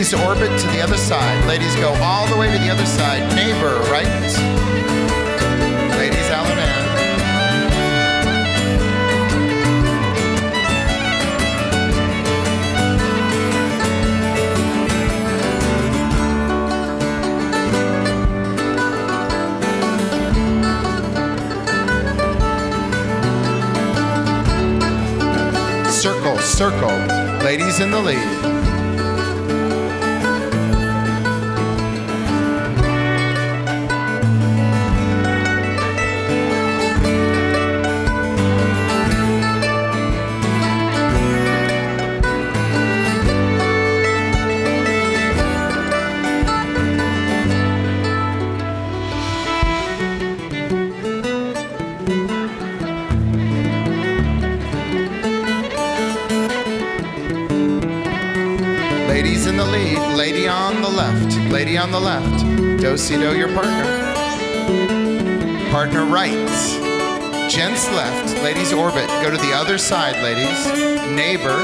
Ladies, orbit to the other side. Ladies, go all the way to the other side. Neighbor, right? Ladies, allemande. Circle, circle. Ladies in the lead. Ladies in the lead, lady on the left, lady on the left. Do si do your partner. Partner right. Gents left, ladies orbit. Go to the other side, ladies. Neighbor,